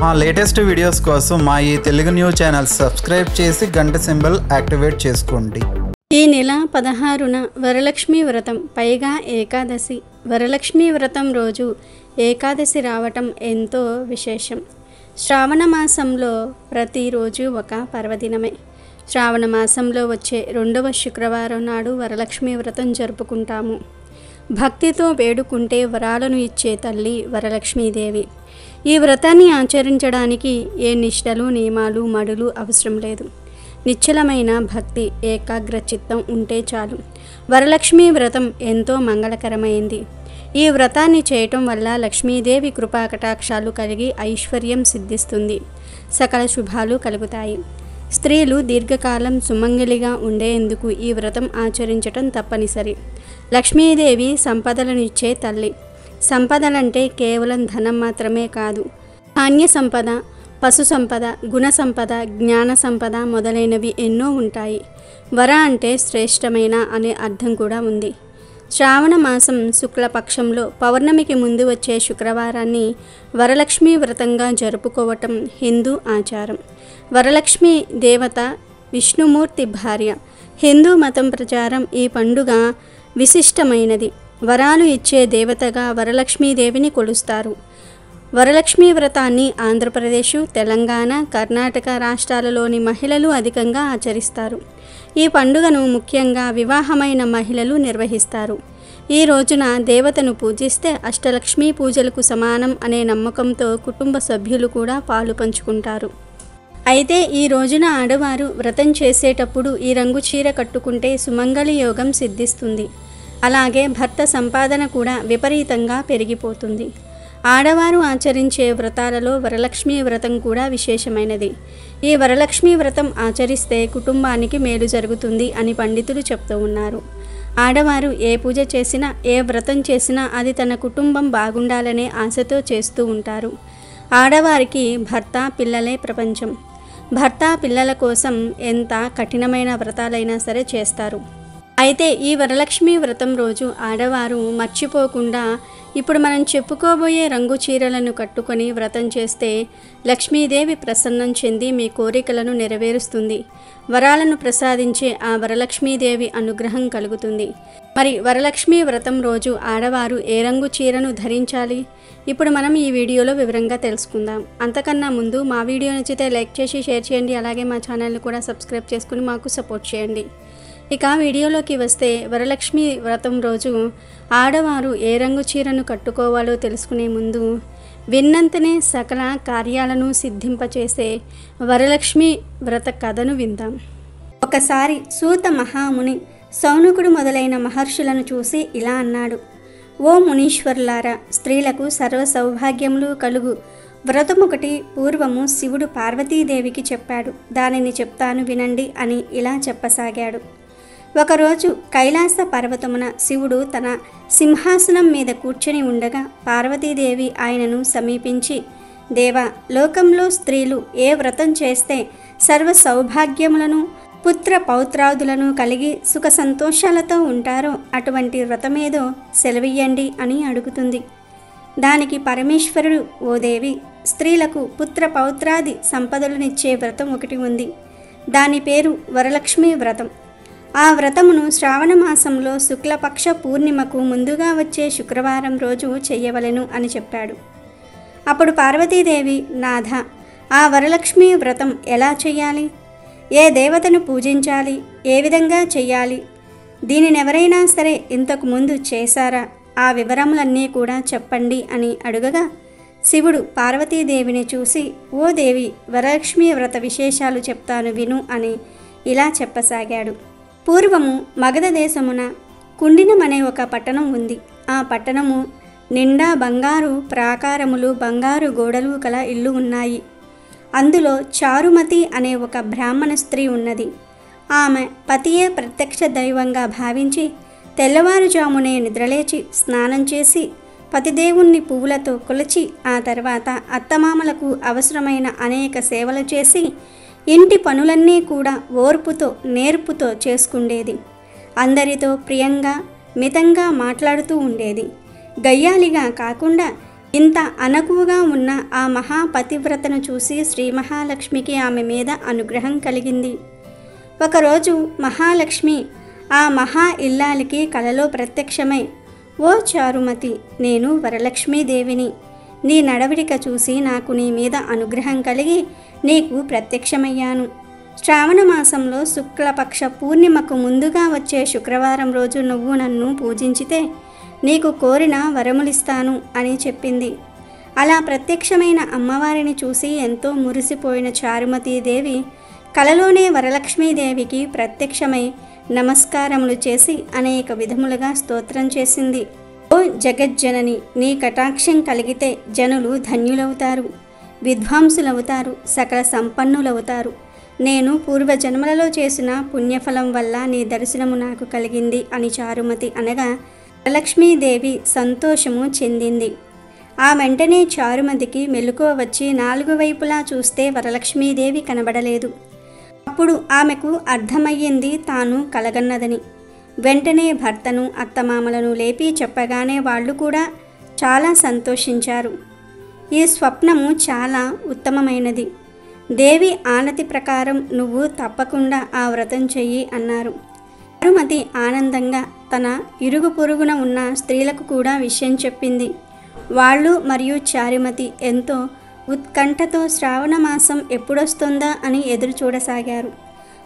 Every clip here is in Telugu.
మా లేటెస్ట్ వీడియోస్ కోసం మా ఈ తెలుగు న్యూస్ ఛానల్ సబ్స్క్రైబ్ చేసి గంట సింబల్ యాక్టివేట్ చేసుకోండి. ఈ నెల పదహారున వరలక్ష్మి వ్రతం పైగా ఏకాదశి. వరలక్ష్మి వ్రతం రోజు ఏకాదశి రావటం ఎంతో విశేషం. శ్రావణ మాసంలో ప్రతిరోజు ఒక పర్వదినమే. శ్రావణ మాసంలో వచ్చే రెండవ శుక్రవారం నాడు వరలక్ష్మి వ్రతం జరుపుకుంటాము. భక్తితో వేడుకుంటే వరాలను ఇచ్చే తల్లి వరలక్ష్మీదేవి. ఈ వ్రతాన్ని ఆచరించడానికి ఏ నిష్టలు నియమాలు మడులు అవసరం లేదు. నిశ్చలమైన భక్తి ఏకాగ్ర చిత్తం ఉంటే చాలు. వరలక్ష్మీ వ్రతం ఎంతో మంగళకరమైంది. ఈ వ్రతాన్ని చేయటం వల్ల లక్ష్మీదేవి కృపా కటాక్షాలు కలిగి ఐశ్వర్యం సిద్ధిస్తుంది. సకల శుభాలు కలుగుతాయి. స్త్రీలు దీర్ఘకాలం సుమంగలిగా ఉండేందుకు ఈ వ్రతం ఆచరించటం తప్పనిసరి. లక్ష్మీదేవి సంపదలనిచ్చే తల్లి. సంపదలంటే కేవలం ధనం మాత్రమే కాదు. ధాన్య సంపద పశు సంపద గుణ సంపద జ్ఞాన సంపద మొదలైనవి ఎన్నో ఉంటాయి. వర అంటే శ్రేష్టమైన అనే అర్థం కూడా ఉంది. శ్రావణ మాసం శుక్లపక్షంలో పౌర్ణమికి ముందు వచ్చే శుక్రవారాన్ని వరలక్ష్మి వ్రతంగా జరుపుకోవటం హిందూ ఆచారం. వరలక్ష్మి దేవత విష్ణుమూర్తి భార్య. హిందూ మతం ప్రచారం ఈ పండుగ విశిష్టమైనది. వరాలు ఇచ్చే దేవతగా వరలక్ష్మీదేవిని కొలుస్తారు. వరలక్ష్మి వ్రతాన్ని ఆంధ్రప్రదేశ్ తెలంగాణ కర్ణాటక రాష్ట్రాలలోని మహిళలు అధికంగా ఆచరిస్తారు. ఈ పండుగను ముఖ్యంగా వివాహమైన మహిళలు నిర్వహిస్తారు. ఈ రోజున దేవతను పూజిస్తే అష్టలక్ష్మీ పూజలకు సమానం అనే నమ్మకంతో కుటుంబ సభ్యులు కూడా పాలు పంచుకుంటారు. అయితే ఈ రోజున ఆడవారు వ్రతం చేసేటప్పుడు ఈ రంగు చీర కట్టుకుంటే సుమంగళి యోగం సిద్ధిస్తుంది. అలాగే భర్త సంపాదన కూడా విపరీతంగా పెరిగిపోతుంది. ఆడవారు ఆచరించే వ్రతాలలో వరలక్ష్మీ వ్రతం కూడా విశేషమైనది. ఈ వరలక్ష్మి వ్రతం ఆచరిస్తే కుటుంబానికి మేలు జరుగుతుంది అని పండితులు చెప్తూ ఉన్నారు. ఆడవారు ఏ పూజ చేసినా ఏ వ్రతం చేసినా అది తన కుటుంబం బాగుండాలనే ఆశతో చేస్తూ ఉంటారు. ఆడవారికి భర్త పిల్లలే ప్రపంచం. భర్త పిల్లల కోసం ఎంత కఠినమైన వ్రతాలైనా సరే చేస్తారు. అయితే ఈ వరలక్ష్మి వ్రతం రోజు ఆడవారు మర్చిపోకుండా ఇప్పుడు మనం చెప్పుకోబోయే రంగు చీరలను కట్టుకొని వ్రతం చేస్తే లక్ష్మీదేవి ప్రసన్నం చెంది మీ కోరికలను నెరవేరుస్తుంది. వరాలను ప్రసాదించే ఆ వరలక్ష్మీదేవి అనుగ్రహం కలుగుతుంది. మరి వరలక్ష్మి వ్రతం రోజు ఆడవారు ఏ రంగు చీరను ధరించాలి? ఇప్పుడు మనం ఈ వీడియోలో వివరంగా తెలుసుకుందాం. అంతకన్నా ముందు మా వీడియో నచ్చితే లైక్ చేసి షేర్ చేయండి. అలాగే మా ఛానల్ని కూడా సబ్స్క్రైబ్ చేసుకుని మాకు సపోర్ట్ చేయండి. ఇక వీడియోలోకి వస్తే వరలక్ష్మి వ్రతం రోజు ఆడవారు ఏ రంగు చీరను కట్టుకోవాలో తెలుసుకునే ముందు విన్నంతనే సకల కార్యాలను సిద్ధింపచేసే వరలక్ష్మి వ్రత కథను విందాం. ఒకసారి సూత మహాముని సౌనకుడు మొదలైన మహర్షులను చూసి ఇలా అన్నాడు ఓ మునీశ్వరులారా స్త్రీలకు సర్వ సౌభాగ్యములు కలుగు. వ్రతమొకటి పూర్వము శివుడు పార్వతీదేవికి చెప్పాడు. దానిని చెప్తాను వినండి అని ఇలా చెప్పసాగాడు. ఒకరోజు కైలాస పర్వతమున శివుడు తన సింహాసనం మీద కూర్చొని ఉండగా పార్వతీదేవి ఆయనను సమీపించి దేవా లోకంలో స్త్రీలు ఏ వ్రతం చేస్తే సర్వ సౌభాగ్యములను పుత్ర పౌత్రాదులను కలిగి సుఖ సంతోషాలతో ఉంటారో అటువంటి వ్రతమేదో సెలవియ్యండి అని అడుగుతుంది. దానికి పరమేశ్వరుడు ఓ దేవి స్త్రీలకు పుత్ర పౌత్రాది సంపదలనిచ్చే వ్రతం ఒకటి ఉంది. దాని పేరు వరలక్ష్మి వ్రతం. ఆ వ్రతమును శ్రావణ మాసంలో శుక్లపక్ష పూర్ణిమకు ముందుగా వచ్చే శుక్రవారం రోజు చెయ్యవలెను అని చెప్పాడు. అప్పుడు పార్వతీదేవి నాథ ఆ వరలక్ష్మి వ్రతం ఎలా చెయ్యాలి ఏ దేవతను పూజించాలి? ఏ విధంగా చెయ్యాలి దీనినెవరైనా సరే ఇంతకు ముందు చేశారా? ఆ వివరములన్నీ కూడా చెప్పండి అని అడుగగా శివుడు పార్వతీదేవిని చూసి ఓ దేవి వరలక్ష్మి వ్రత విశేషాలు చెప్తాను విను అని ఇలా చెప్పసాగాడు. పూర్వము మగధ దేశమున కుండినం అనే ఒక పట్టణం ఉంది. ఆ పట్టణము నిండా బంగారు ప్రాకారములు బంగారు గోడలు కల ఇల్లు ఉన్నాయి. అందులో చారుమతి అనే ఒక బ్రాహ్మణ స్త్రీ ఉన్నది. ఆమె పతియే ప్రత్యక్ష దైవంగా భావించి తెల్లవారుజామునే నిద్రలేచి స్నానం చేసి పతిదేవుణ్ణి పువ్వులతో కొలిచి ఆ తర్వాత అత్తమామలకు అవసరమైన అనేక సేవలు చేసి ఇంటి పనులన్నీ కూడా ఓర్పుతో నేర్పుతో చేసుకుండేది. అందరితో ప్రియంగా మితంగా మాట్లాడుతూ ఉండేది. గయ్యాలిగా కాకుండా ఇంత అనకువగా ఉన్న ఆ మహాపతివ్రతను చూసి శ్రీ మహాలక్ష్మికి ఆమె మీద అనుగ్రహం కలిగింది. ఒకరోజు మహాలక్ష్మి ఆ మహా ఇల్లాలికి కలలో ప్రత్యక్షమై ఓ చారుమతి నేను వరలక్ష్మీదేవిని. నీ నడవడిక చూసి నాకు నీ మీద అనుగ్రహం కలిగి నీకు ప్రత్యక్షమయ్యాను. శ్రావణ మాసంలో శుక్లపక్ష పూర్ణిమకు ముందుగా వచ్చే శుక్రవారం రోజు నువ్వు నన్ను పూజించితే నీకు కోరిన వరములిస్తాను అని చెప్పింది. అలా ప్రత్యక్షమైన అమ్మవారిని చూసి ఎంతో మురిసిపోయిన చారుమతీదేవి కలలోనే వరలక్ష్మీదేవికి ప్రత్యక్షమై నమస్కారములు చేసి అనేక విధములుగా స్తోత్రం చేసింది. ఓ జగజ్జనని నీ కటాక్షం కలిగితే జనులు ధన్యులవుతారు. విద్వాంసులవుతారు సకల సంపన్నులవుతారు. నేను పూర్వజన్మలలో చేసిన పుణ్యఫలం వల్ల నీ దర్శనము నాకు కలిగింది అని చారుమతి అనగా వరలక్ష్మీదేవి సంతోషము చెందింది. ఆ వెంటనే చారుమతికి మెలకువ వచ్చి నాలుగు వైపులా చూస్తే వరలక్ష్మీదేవి కనబడలేదు. అప్పుడు ఆమెకు అర్థమయ్యింది తాను కలగన్నదని. వెంటనే భర్తను అత్తమామలను లేపి చెప్పగానే వాళ్ళు కూడా చాలా సంతోషించారు. ఈ స్వప్నము చాలా ఉత్తమమైనది. దేవి ఆనతి ప్రకారం నువ్వు తప్పకుండా ఆ వ్రతం చెయ్యి అన్నారు. అరుమతి ఆనందంగా తన ఇరుగు పొరుగున ఉన్న స్త్రీలకు కూడా విషయం చెప్పింది. వాళ్ళు మరియు చారుమతి ఎంతో ఉత్కంఠతో శ్రావణ మాసం ఎప్పుడొస్తుందా అని ఎదురు చూడసాగారు.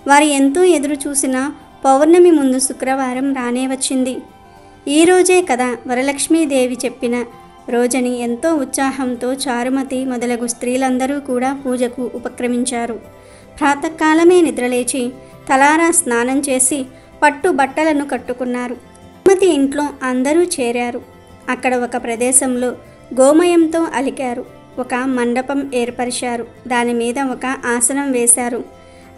వారు ఎంతో ఎదురు చూసిన పౌర్ణమి ముందు శుక్రవారం రానే వచ్చింది. ఈ రోజే కదా వరలక్ష్మీదేవి చెప్పిన రోజని ఎంతో ఉత్సాహంతో చారుమతి మొదలగు స్త్రీలందరూ కూడా పూజకు ఉపక్రమించారు. ప్రాతకాలమే నిద్రలేచి తలారా స్నానం చేసి పట్టు బట్టలను కట్టుకున్నారు. చారుమతి ఇంట్లో అందరూ చేరారు. అక్కడ ఒక ప్రదేశంలో గోమయంతో అలికారు. ఒక మండపం ఏర్పరిచారు. దాని మీద ఒక ఆసనం వేశారు.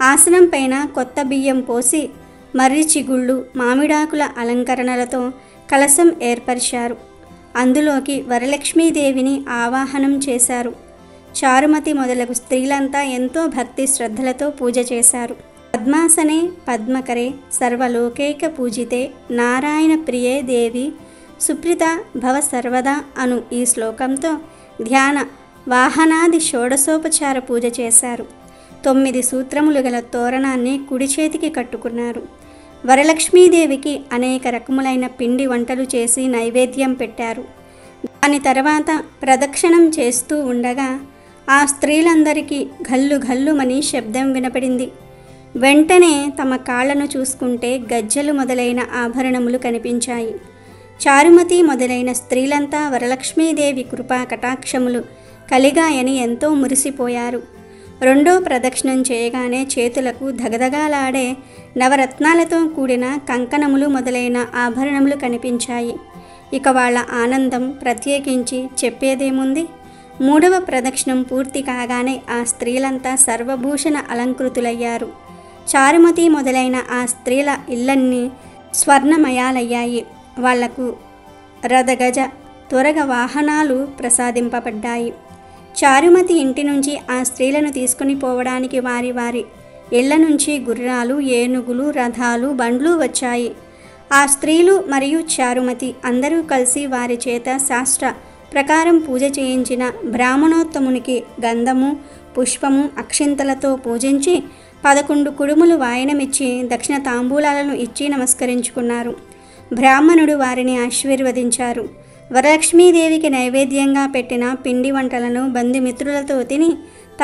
ఆసనం పైన కొత్త బియ్యం పోసి మర్రి చిగుళ్ళు మామిడాకుల అలంకరణలతో కలశం ఏర్పరిచారు. అందులోకి వరలక్ష్మీదేవిని ఆవాహనం చేశారు. చారుమతి మొదలగు స్త్రీలంతా ఎంతో భక్తి శ్రద్ధలతో పూజ చేశారు. పద్మాసనే పద్మకరే సర్వలోకైక పూజితే నారాయణ ప్రియే దేవి సుప్రిత భవ సర్వదా అను ఈ శ్లోకంతో ధ్యాన వాహనాది షోడశోపచార పూజ చేశారు. తొమ్మిది సూత్రములు గల తోరణాన్ని కుడి చేతికి కట్టుకున్నారు. వరలక్ష్మీదేవికి అనేక రకములైన పిండి వంటలు చేసి నైవేద్యం పెట్టారు. దాని తర్వాత ప్రదక్షిణం చేస్తూ ఉండగా ఆ స్త్రీలందరికీ గల్లు గల్లుమని శబ్దం వినపడింది. వెంటనే తమ కాళ్ళను చూసుకుంటే గజ్జలు మొదలైన ఆభరణములు కనిపించాయి. చారుమతి మొదలైన స్త్రీలంతా వరలక్ష్మీదేవి కృపా కటాక్షములు కలిగాయని ఎంతో మురిసిపోయారు. రెండో ప్రదక్షిణం చేయగానే చేతులకు దగదగాలాడే నవరత్నాలతో కూడిన కంకణములు మొదలైన ఆభరణములు కనిపించాయి. ఇక వాళ్ళ ఆనందం ప్రత్యేకించి చెప్పేదేముంది? మూడవ ప్రదక్షిణం పూర్తి కాగానే ఆ స్త్రీలంతా సర్వభూషణ అలంకృతులయ్యారు. చారుమతి మొదలైన ఆ స్త్రీల ఇళ్ళన్నీ స్వర్ణమయాలయ్యాయి. వాళ్ళకు రథగజ త్వరగ వాహనాలు ప్రసాదింపబడ్డాయి. చారుమతి ఇంటి నుంచి ఆ స్త్రీలను తీసుకుని పోవడానికి వారి వారి ఇళ్ళ నుంచి గుర్రాలు ఏనుగులు రథాలు బండ్లు వచ్చాయి. ఆ స్త్రీలు మరియు చారుమతి అందరూ కలిసి వారి చేత శాస్త్ర ప్రకారం పూజ చేయించిన బ్రాహ్మణోత్తమునికి గంధము పుష్పము అక్షింతలతో పూజించి పదకొండు కుడుములు వాయనమిచ్చి దక్షిణ తాంబూలాలను ఇచ్చి నమస్కరించుకున్నారు. బ్రాహ్మణుడు వారిని ఆశీర్వదించారు. వరలక్ష్మీదేవికి నైవేద్యంగా పెట్టిన పిండి వంటలను బంధుమిత్రులతో తిని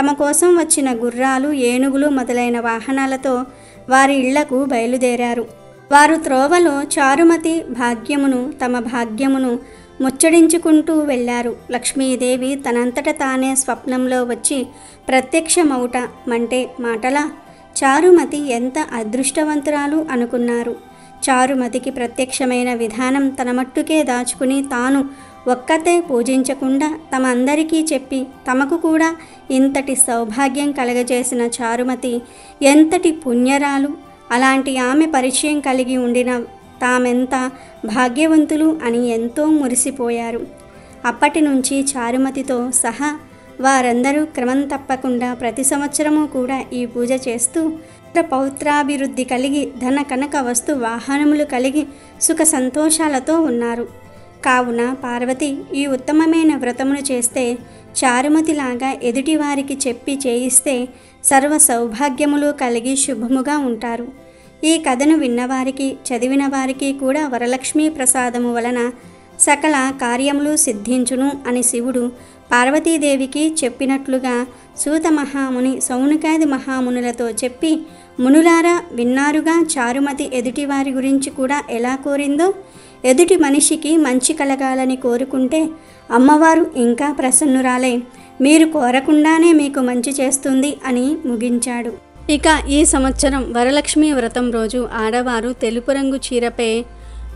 తమ కోసం వచ్చిన గుర్రాలు ఏనుగులు మొదలైన వాహనాలతో వారి ఇళ్ళకు బయలుదేరారు. వారు త్రోవలో చారుమతి భాగ్యమును తమ భాగ్యమును ముచ్చడించుకుంటూ వెళ్ళారు. లక్ష్మీదేవి తనంతట తానే స్వప్నంలో వచ్చి ప్రత్యక్షమౌట మంటే మాటలా చారుమతి ఎంత అదృష్టవంతురాలు అనుకున్నారు. చారుమతికి ప్రత్యక్షమైన విధానం తన మట్టుకే దాచుకుని తాను ఒక్కతే పూజించకుండా తమ అందరికీ చెప్పి తమకు కూడా ఇంతటి సౌభాగ్యం కలగజేసిన చారుమతి ఎంతటి పుణ్యరాలు. అలాంటి ఆమె పరిచయం కలిగి ఉండిన తామెంత భాగ్యవంతులు అని ఎంతో మురిసిపోయారు. అప్పటి నుంచి చారుమతితో సహా వారందరూ క్రమం తప్పకుండా ప్రతి సంవత్సరము కూడా ఈ పూజ చేస్తూ పౌత్రాభివృద్ధి కలిగి ధన కనక వస్తు వాహనములు కలిగి సుఖ సంతోషాలతో ఉన్నారు. కావున పార్వతి ఈ ఉత్తమమైన వ్రతమును చేస్తే చారుమతిలాగా ఎదుటివారికి చెప్పి చేయిస్తే సర్వ సౌభాగ్యములు కలిగి శుభముగా ఉంటారు. ఈ కథను విన్నవారికి చదివిన వారికి కూడా వరలక్ష్మీ ప్రసాదము వలన సకల కార్యములు సిద్ధించును అని శివుడు పార్వతీదేవికి చెప్పినట్లుగా సూత మహాముని సౌనకాది మహామునులతో చెప్పి మునులారా విన్నారుగా చారుమతి ఎదుటివారి గురించి కూడా ఎలా కోరిందో? ఎదుటి మనిషికి మంచి కలగాలని కోరుకుంటే అమ్మవారు ఇంకా ప్రసన్నురాలే. మీరు కోరకుండానే మీకు మంచి చేస్తుంది అని ముగించాడు. ఇక ఈ సంవత్సరం వరలక్ష్మి వ్రతం రోజు ఆడవారు తెలుపు రంగు చీరపై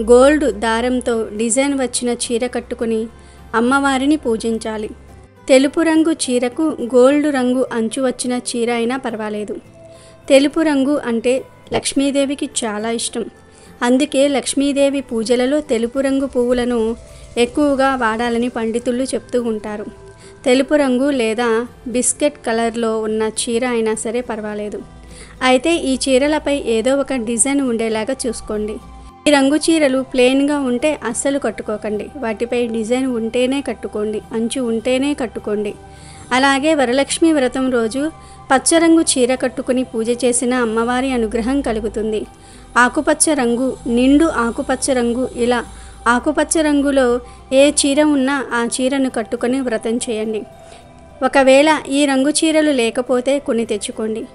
గోల్డ్ దారంతో డిజైన్ వచ్చిన చీర కట్టుకుని అమ్మవారిని పూజించాలి. తెలుపు రంగు చీరకు గోల్డ్ రంగు అంచు వచ్చిన చీర అయినా పర్వాలేదు. తెలుపు రంగు అంటే లక్ష్మీదేవికి చాలా ఇష్టం. అందుకే లక్ష్మీదేవి పూజలలో తెలుపు రంగు పువ్వులను ఎక్కువగా వాడాలని పండితులు చెప్తూ ఉంటారు. తెలుపు రంగు లేదా బిస్కెట్ కలర్లో ఉన్న చీర అయినా సరే పర్వాలేదు. అయితే ఈ చీరలపై ఏదో ఒక డిజైన్ ఉండేలాగా చూసుకోండి. ఈ రంగు చీరలు ప్లెయిన్గా ఉంటే అస్సలు కట్టుకోకండి. వాటిపై డిజైన్ ఉంటేనే కట్టుకోండి. అంచు ఉంటేనే కట్టుకోండి. అలాగే వరలక్ష్మి వ్రతం రోజు పచ్చరంగు చీర కట్టుకుని పూజ చేసిన అమ్మవారి అనుగ్రహం కలుగుతుంది. ఆకుపచ్చ రంగు నిండు ఆకుపచ్చ రంగు ఇలా ఆకుపచ్చ రంగులో ఏ చీర ఉన్నా ఆ చీరను కట్టుకొని వ్రతం చేయండి. ఒకవేళ ఈ రంగు చీరలు లేకపోతే కొని తెచ్చుకోండి.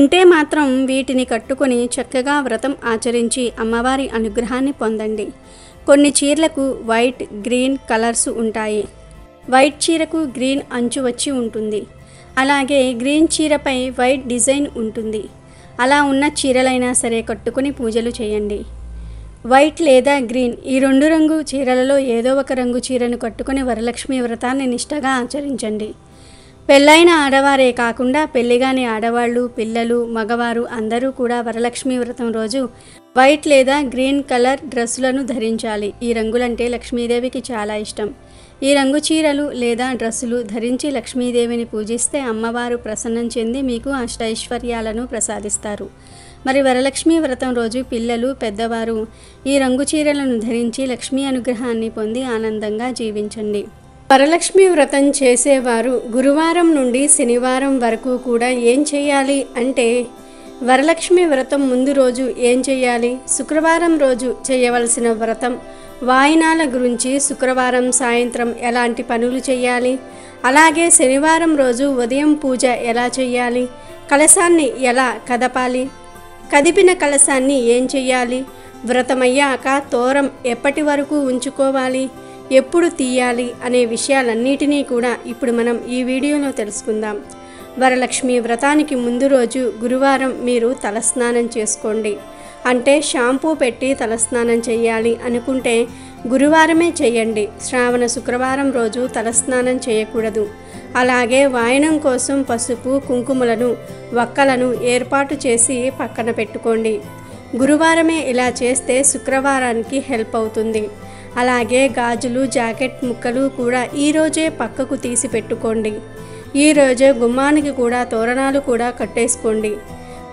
ఉంటే మాత్రం వీటిని కట్టుకొని చక్కగా వ్రతం ఆచరించి అమ్మవారి అనుగ్రహాన్ని పొందండి. కొన్ని చీరలకు వైట్ గ్రీన్ కలర్స్ ఉంటాయి. వైట్ చీరకు గ్రీన్ అంచు వచ్చి ఉంటుంది. అలాగే గ్రీన్ చీరపై వైట్ డిజైన్ ఉంటుంది. అలా ఉన్న చీరలైనా సరే కట్టుకుని పూజలు చేయండి. వైట్ లేదా గ్రీన్ ఈ రెండు రంగు చీరలలో ఏదో ఒక రంగు చీరను కట్టుకుని వరలక్ష్మి వ్రతాన్ని నిష్టగా ఆచరించండి. పెళ్ళైన ఆడవారే కాకుండా పెళ్ళిగాని ఆడవాళ్ళు పిల్లలు మగవారు అందరూ కూడా వరలక్ష్మి వ్రతం రోజు వైట్ లేదా గ్రీన్ కలర్ డ్రెస్సులను ధరించాలి. ఈ రంగులంటే లక్ష్మీదేవికి చాలా ఇష్టం. ఈ రంగు చీరలు లేదా డ్రెస్సులు ధరించి లక్ష్మీదేవిని పూజిస్తే అమ్మవారు ప్రసన్నం చెంది మీకు అష్టైశ్వర్యాలను ప్రసాదిస్తారు. మరి వరలక్ష్మి వ్రతం రోజు పిల్లలు పెద్దవారు ఈ రంగు చీరలను ధరించి లక్ష్మీ అనుగ్రహాన్ని పొంది ఆనందంగా జీవించండి. వరలక్ష్మి వ్రతం చేసేవారు గురువారం నుండి శనివారం వరకు కూడా ఏం చేయాలి అంటే వరలక్ష్మి వ్రతం ముందు రోజు ఏం చేయాలి? శుక్రవారం రోజు చేయవలసిన వ్రతం వాయినాల గురించి శుక్రవారం సాయంత్రం ఎలాంటి పనులు చేయాలి? అలాగే శనివారం రోజు ఉదయం పూజ ఎలా చేయాలి? కలశాన్ని ఎలా కదపాలి? కదిపిన కలశాన్ని ఏం చెయ్యాలి వ్రతమయ్యాక తోరం ఎప్పటి వరకు ఉంచుకోవాలి? ఎప్పుడు తీయాలి? అనే విషయాలన్నిటినీ కూడా ఇప్పుడు మనం ఈ వీడియోలో తెలుసుకుందాం. వరలక్ష్మి వ్రతానికి ముందు రోజు గురువారం మీరు తలస్నానం చేసుకోండి. అంటే షాంపూ పెట్టి తలస్నానం చేయాలి అనుకుంటే గురువారమే చేయండి శ్రావణ శుక్రవారం రోజు తలస్నానం చేయకూడదు. అలాగే వాయనం కోసం పసుపు కుంకుమలను వక్కలను ఏర్పాటు చేసి పక్కన పెట్టుకోండి. గురువారమే ఇలా చేస్తే శుక్రవారానికి హెల్ప్ అవుతుంది. అలాగే గాజులు జాకెట్ ముక్కలు కూడా ఈరోజే పక్కకు తీసి పెట్టుకోండి. ఈరోజే గుమ్మానికి కూడా తోరణాలు కూడా కట్టేసుకోండి.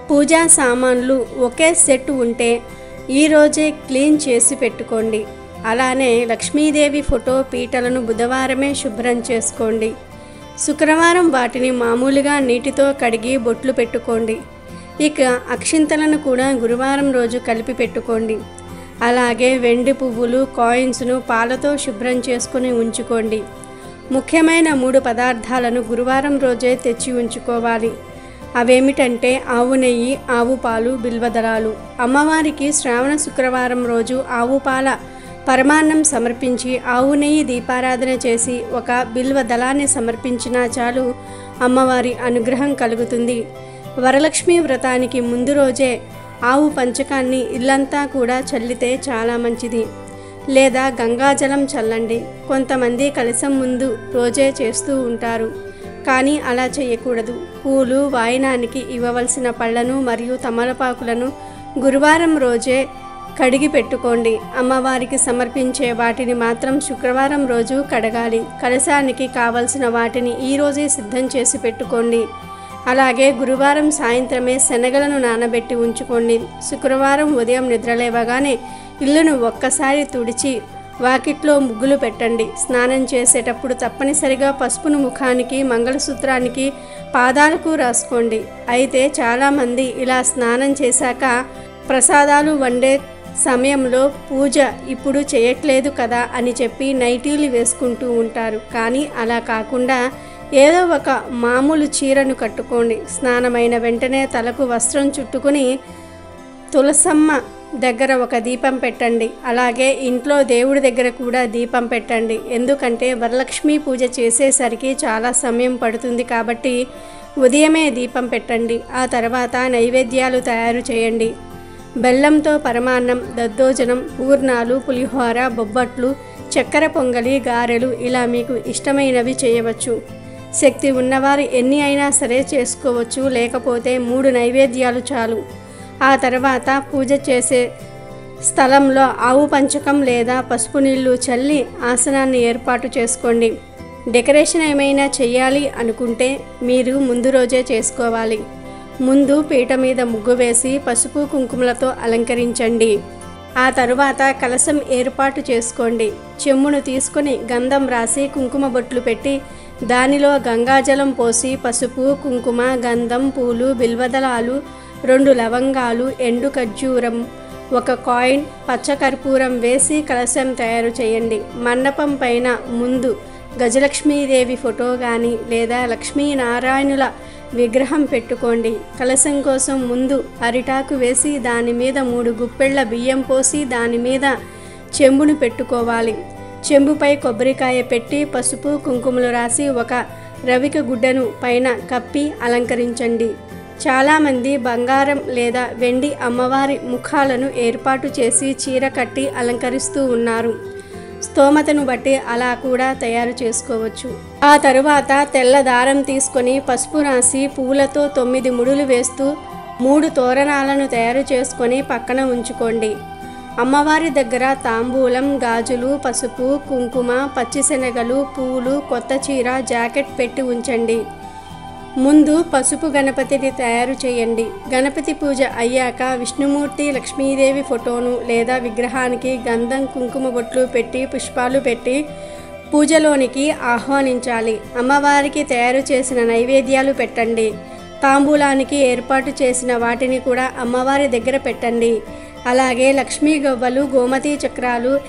పూజా సామాన్లు ఒకే సెట్ ఉంటే ఈరోజే క్లీన్ చేసి పెట్టుకోండి. అలానే లక్ష్మీదేవి ఫోటో పీటలను బుధవారమే శుభ్రం చేసుకోండి. శుక్రవారం వాటిని మామూలుగా నీటితో కడిగి బొట్లు పెట్టుకోండి. ఇక అక్షింతలను కూడా గురువారం రోజు కలిపి పెట్టుకోండి. అలాగే వెండి పువ్వులు కాయిన్స్ను పాలతో శుభ్రం చేసుకుని ఉంచుకోండి. ముఖ్యమైన మూడు పదార్థాలను గురువారం రోజే తెచ్చి ఉంచుకోవాలి. అవేమిటంటే ఆవు నెయ్యి ఆవు పాలు బిల్వదరాలు అమ్మవారికి శ్రావణ శుక్రవారం రోజు ఆవు పాల పరమాన్నం సమర్పించి ఆవు నెయ్యి దీపారాధన చేసి ఒక బిల్వ దళాన్ని సమర్పించినా చాలు అమ్మవారి అనుగ్రహం కలుగుతుంది. వరలక్ష్మి వ్రతానికి ముందు రోజే ఆవు పంచకాన్ని ఇల్లంతా కూడా చల్లితే చాలా మంచిది. లేదా గంగాజలం చల్లండి. కొంతమంది కలశం ముందు రోజే చేస్తూ ఉంటారు. కానీ అలా చేయకూడదు. పూలు వాయనానికి ఇవ్వవలసిన పళ్ళను మరియు తమలపాకులను గురువారం రోజే కడిగి పెట్టుకోండి. అమ్మవారికి సమర్పించే వాటిని మాత్రం శుక్రవారం రోజు కడగాలి. కలశానికి కావలసిన వాటిని ఈరోజే సిద్ధం చేసి పెట్టుకోండి. అలాగే గురువారం సాయంత్రమే శనగలను నానబెట్టి ఉంచుకోండి. శుక్రవారం ఉదయం నిద్రలేవగానే ఇల్లును ఒక్కసారి తుడిచి వాకిట్లో ముగ్గులు పెట్టండి. స్నానం చేసేటప్పుడు తప్పనిసరిగా పసుపును ముఖానికి మంగళసూత్రానికి పాదాలకు రాసుకోండి. అయితే చాలామంది ఇలా స్నానం చేశాక ప్రసాదాలు వండే సమయంలో పూజ ఇప్పుడు చేయట్లేదు కదా అని చెప్పి నైటీలు వేసుకుంటూ ఉంటారు. కానీ అలా కాకుండా ఏదో ఒక మామూలు చీరను కట్టుకోండి. స్నానమైన వెంటనే తలకు వస్త్రం చుట్టుకుని తులసమ్మ దగ్గర ఒక దీపం పెట్టండి. అలాగే ఇంట్లో దేవుడి దగ్గర కూడా దీపం పెట్టండి. ఎందుకంటే వరలక్ష్మి పూజ చేసేసరికి చాలా సమయం పడుతుంది కాబట్టి ఉదయమే దీపం పెట్టండి. ఆ తర్వాత నైవేద్యాలు తయారు చేయండి. బెల్లంతో పరమాన్నం దద్దోజనం పూర్ణాలు పులిహోర బొబ్బట్లు చక్కెర పొంగలి గారెలు ఇలా మీకు ఇష్టమైనవి చేయవచ్చు. శక్తి ఉన్నవారు ఎన్ని అయినా సరే చేసుకోవచ్చు. లేకపోతే మూడు నైవేద్యాలు చాలు. ఆ తర్వాత పూజ చేసే స్థలంలో ఆవు పంచకం లేదా పసుపు నీళ్ళు చల్లి ఆసనాన్ని ఏర్పాటు చేసుకోండి. డెకరేషన్ ఏమైనా చేయాలి అనుకుంటే మీరు ముందు రోజే చేసుకోవాలి. ముందు పీట మీద ముగ్గు వేసి పసుపు కుంకుమలతో అలంకరించండి. ఆ తరువాత కలశం ఏర్పాటు చేసుకోండి. చెమ్మును తీసుకొని గంధం రాసి కుంకుమ బొట్లు పెట్టి దానిలో గంగాజలం పోసి పసుపు కుంకుమ గంధం పూలు బిల్వదళాలు రెండు లవంగాలు ఎండు ఖర్జూరం ఒక కాయిన్ పచ్చకర్పూరం వేసి కలశం తయారు చేయండి. మండపం పైన ముందు గజలక్ష్మీదేవి ఫోటో కానీ లేదా లక్ష్మీనారాయణుల విగ్రహం పెట్టుకోండి. కలశం కోసం ముందు అరిటాకు వేసి దాని మీద మూడు గుప్పెళ్ళ బియ్యం పోసి దాని మీద చెంబును పెట్టుకోవాలి. చెంబుపై కొబ్బరికాయ పెట్టి పసుపు కుంకుమలు రాసి ఒక రవిక గుడ్డను పైన కప్పి అలంకరించండి. చాలామంది బంగారం లేదా వెండి అమ్మవారి ముఖాలను ఏర్పాటు చేసి చీర కట్టి అలంకరిస్తూ ఉన్నారు. స్తోమతను బట్టి అలా కూడా తయారు చేసుకోవచ్చు. ఆ తరువాత తెల్ల దారం తీసుకొని పసుపు రాసి పువ్వులతో తొమ్మిది ముడులు వేస్తూ మూడు తోరణాలను తయారు చేసుకొని పక్కన ఉంచుకోండి. అమ్మవారి దగ్గర తాంబూలం గాజులు పసుపు కుంకుమ పచ్చిశనగలు పూలు కొత్త చీర జాకెట్ పెట్టి ఉంచండి. ముందు పసుపు గణపతిని తయారు చేయండి. గణపతి పూజ అయ్యాక విష్ణుమూర్తి లక్ష్మీదేవి ఫోటోను లేదా విగ్రహానికి గంధం కుంకుమ బొట్లు పెట్టి పుష్పాలు పెట్టి పూజలోనికి ఆహ్వానించాలి. అమ్మవారికి తయారు చేసిన నైవేద్యాలు పెట్టండి. తాంబూలానికి ఏర్పాటు చేసిన వాటిని కూడా అమ్మవారి దగ్గర పెట్టండి. అలాగే లక్ష్మీ గవ్వలు గోమతి చక్రాలు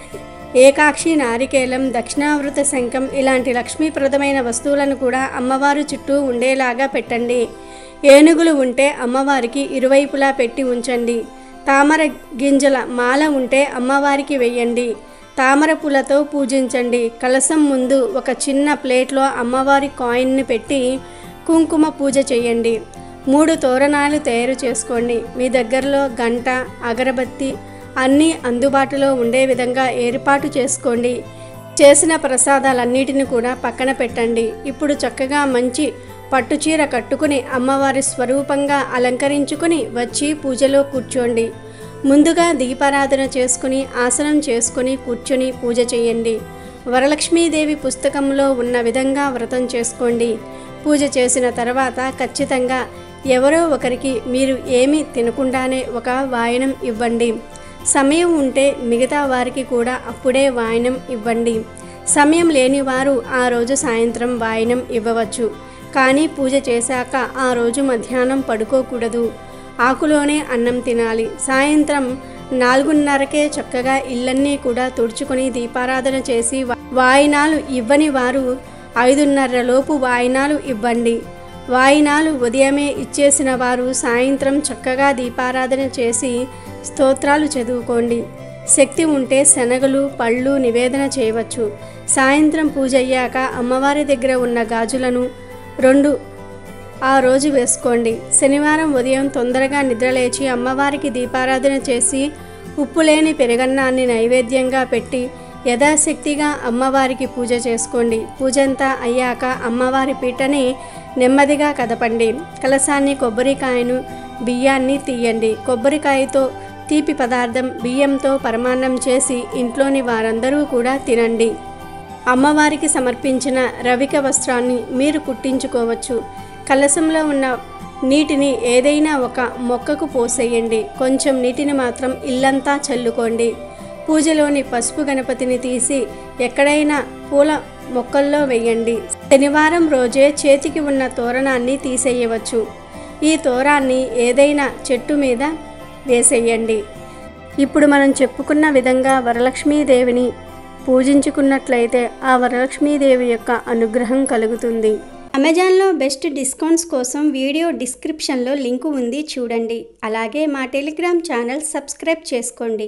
ఏకాక్షి నారికేలం దక్షిణావృత శంఖం ఇలాంటి లక్ష్మీప్రదమైన వస్తువులను కూడా అమ్మవారు చుట్టూ ఉండేలాగా పెట్టండి. ఏనుగులు ఉంటే అమ్మవారికి ఇరువైపులా పెట్టి ఉంచండి. తామర గింజల మాల ఉంటే అమ్మవారికి వెయ్యండి. తామర పూలతో పూజించండి. కలసం ముందు ఒక చిన్న ప్లేట్లో అమ్మవారి కాయిన్ని పెట్టి కుంకుమ పూజ చేయండి. మూడు తోరణాలు తయారు చేసుకోండి. మీ దగ్గరలో గంట అగరబత్తి అన్నీ అందుబాటులో ఉండే విధంగా ఏర్పాటు చేసుకోండి. చేసిన ప్రసాదాలన్నిటిని కూడా పక్కన పెట్టండి. ఇప్పుడు చక్కగా మంచి పట్టుచీర కట్టుకుని అమ్మవారి స్వరూపంగా అలంకరించుకుని వచ్చి పూజలో కూర్చోండి. ముందుగా దీపారాధన చేసుకుని ఆసనం చేసుకుని కూర్చుని పూజ చేయండి. వరలక్ష్మీదేవి పుస్తకంలో ఉన్న విధంగా వ్రతం చేసుకోండి. పూజ చేసిన తర్వాత ఖచ్చితంగా ఎవరో ఒకరికి మీరు ఏమీ తినకుండానే ఒక వాయనం ఇవ్వండి. సమయం ఉంటే మిగతా వారికి కూడా అప్పుడే వాయనం ఇవ్వండి. సమయం లేని వారు ఆ రోజు సాయంత్రం వాయనం ఇవ్వవచ్చు. కానీ పూజ చేశాక ఆ రోజు మధ్యాహ్నం పడుకోకూడదు. ఆకులోనే అన్నం తినాలి. సాయంత్రం నాలుగున్నరకే చక్కగా ఇళ్ళన్నీ కూడా తుడుచుకొని దీపారాధన చేసి వా- వాయినాలు ఇవ్వని వారు ఐదున్నర లోపు వాయినాలు ఇవ్వండి. వాయినాలు ఉదయమే ఇచ్చేసిన వారు సాయంత్రం చక్కగా దీపారాధన చేసి స్తోత్రాలు చదువుకోండి. శక్తి ఉంటే శనగలు పళ్ళు నివేదన చేయవచ్చు. సాయంత్రం పూజ అయ్యాక అమ్మవారి దగ్గర ఉన్న గాజులను రెండు ఆ రోజు వేసుకోండి. శనివారం ఉదయం తొందరగా నిద్రలేచి అమ్మవారికి దీపారాధన చేసి ఉప్పు లేని పెరగన్నాన్ని నైవేద్యంగా పెట్టి యథాశక్తిగా అమ్మవారికి పూజ చేసుకోండి. పూజంతా అయ్యాక అమ్మవారి పీటని నెమ్మదిగా కదపండి. కలసాన్ని కొబ్బరికాయను బియ్యాన్ని తీయండి. కొబ్బరికాయతో తీపి పదార్థం బియ్యంతో పరమాన్నం చేసి ఇంట్లోని వారందరూ కూడా తినండి. అమ్మవారికి సమర్పించిన రవిక వస్త్రాన్ని మీరు కుట్టించుకోవచ్చు. కలశంలో ఉన్న నీటిని ఏదైనా ఒక మొక్కకు పోసేయండి. కొంచెం నీటిని మాత్రం ఇల్లంతా చల్లుకోండి. పూజలోని పసుపు గణపతిని తీసి ఎక్కడైనా పూల మొక్కల్లో వేయండి. శనివారం రోజే చేతికి ఉన్న తోరణాన్ని తీసేయవచ్చు. ఈ తోరాన్ని ఏదైనా చెట్టు మీద వేసేయండి. ఇప్పుడు మనం చెప్పుకున్న విధంగా వరలక్ష్మీదేవిని పూజించుకున్నట్లయితే ఆ వరలక్ష్మీదేవి యొక్క అనుగ్రహం కలుగుతుంది. అమెజాన్లో బెస్ట్ డిస్కౌంట్స్ కోసం వీడియో డిస్క్రిప్షన్లో లింకు ఉంది చూడండి. అలాగే మా టెలిగ్రామ్ ఛానల్ సబ్స్క్రైబ్ చేసుకోండి.